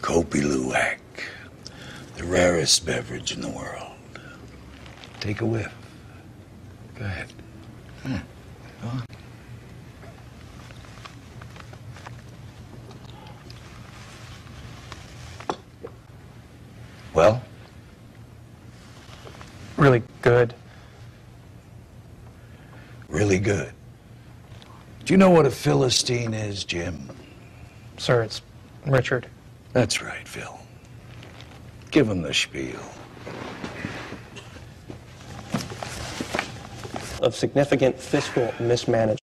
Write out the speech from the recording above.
Kopi Luwak, the rarest beverage in the world. Take a whiff. Go ahead. Hmm. Go on. Well, Really good. really good. Do you know what a Philistine is, Jim? Sir, it's Richard. That's right, Phil. Give him the spiel. of significant fiscal mismanagement.